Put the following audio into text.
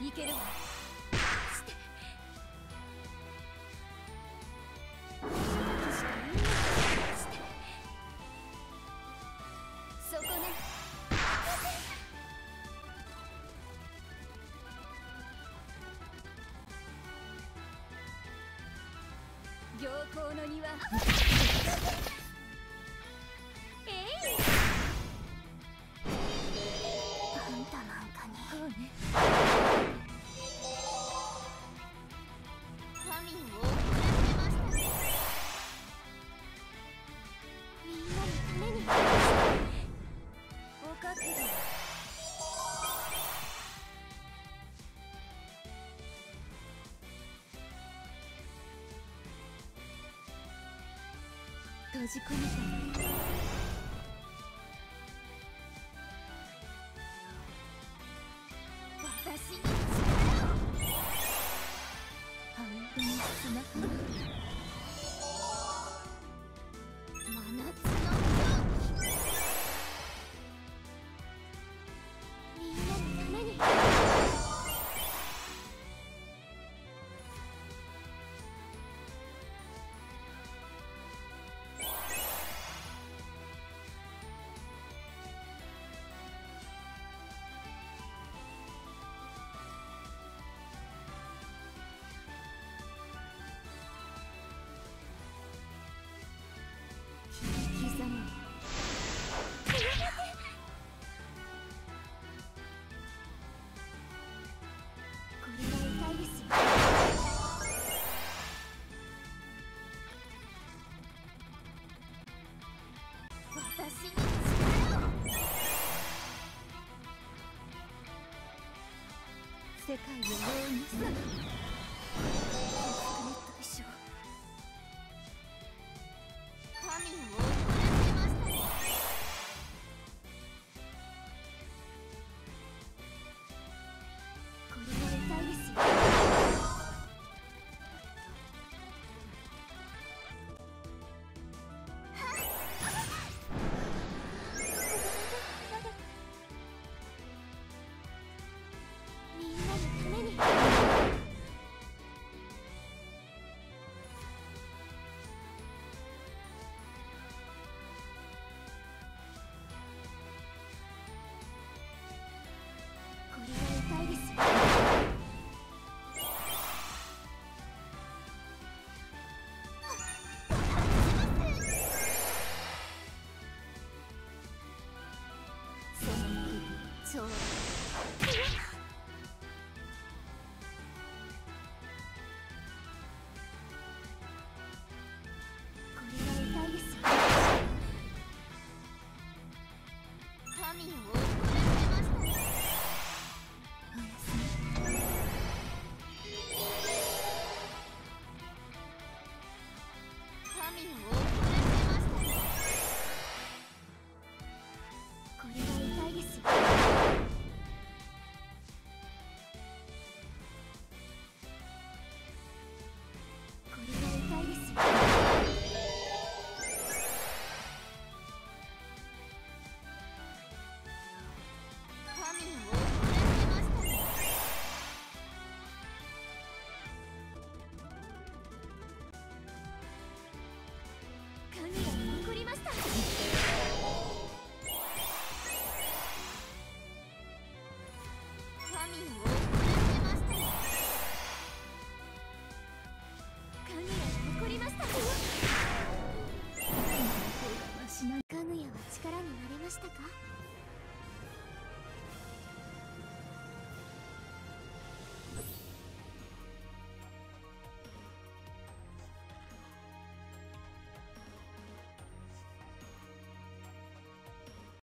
いけるわ行幸の庭。閉じ込めた世界をでしょさそう